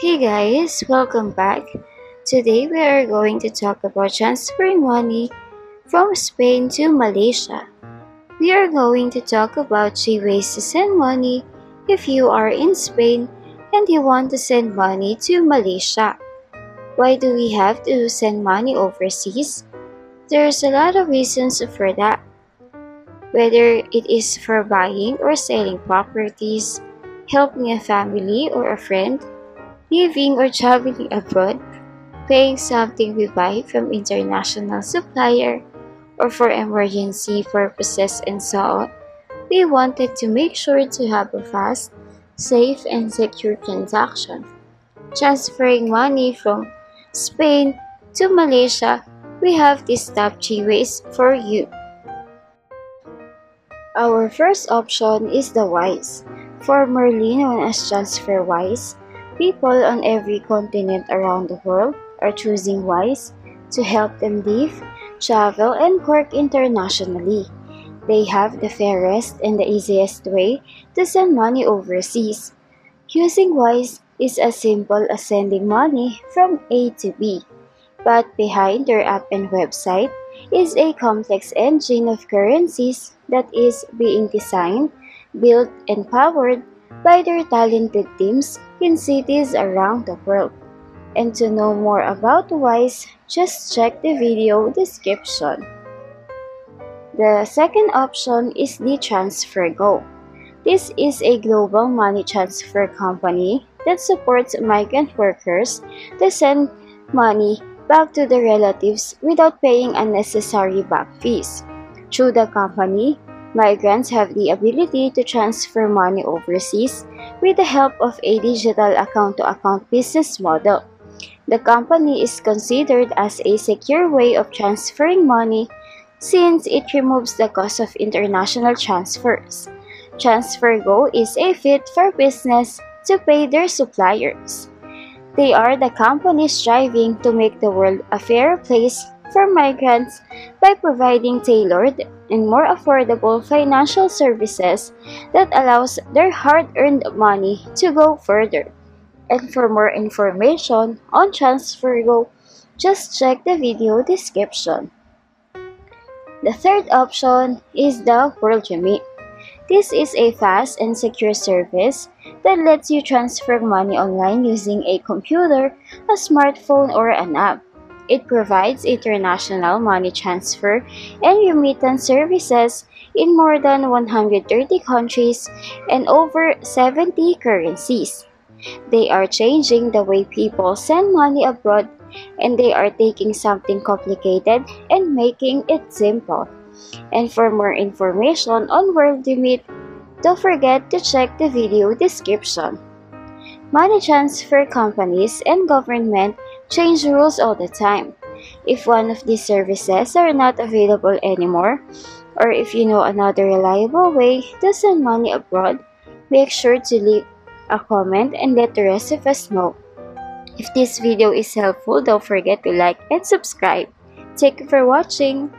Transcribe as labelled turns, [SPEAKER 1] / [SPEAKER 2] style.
[SPEAKER 1] Hey guys, welcome back. Today we are going to talk about transferring money from Spain to Malaysia. We are going to talk about three ways to send money if you are in Spain and you want to send money to Malaysia. Why do we have to send money overseas? There's a lot of reasons for that. Whether it is for buying or selling properties, helping a family or a friend, living or traveling abroad, paying something we buy from international supplier, or for emergency purposes and so on, we wanted to make sure to have a fast, safe, and secure transaction. Transferring money from Spain to Malaysia, we have these top three ways for you. Our first option is the WISE, formerly known as TransferWise. People on every continent around the world are choosing WISE to help them live, travel, and work internationally. They have the fairest and the easiest way to send money overseas. Using WISE is as simple as sending money from A to B. But behind their app and website is a complex engine of currencies that is being designed, built, and powered by their talented teams in cities around the world. And to know more about WISE, just check the video description. The second option is the Transfer TransferGo. This is a global money transfer company that supports migrant workers to send money back to their relatives without paying unnecessary back fees. Through the company, migrants have the ability to transfer money overseas with the help of a digital account-to-account business model. The company is considered as a secure way of transferring money since it removes the cost of international transfers. TransferGo is a fit for business to pay their suppliers. They are the companies striving to make the world a fairer place for migrants by providing tailored and more affordable financial services that allows their hard-earned money to go further. And for more information on TransferGo, just check the video description. The third option is the WorldRemit. This is a fast and secure service that lets you transfer money online using a computer, a smartphone, or an app. It provides international money transfer and remittance services in more than 130 countries and over 70 currencies. They are changing the way people send money abroad and they are taking something complicated and making it simple. And for more information on WorldRemit, don't forget to check the video description. Money transfer companies and government change rules all the time. If one of these services are not available anymore, or if you know another reliable way to send money abroad, make sure to leave a comment and let the rest of us know. If this video is helpful, don't forget to like and subscribe. Thank you for watching.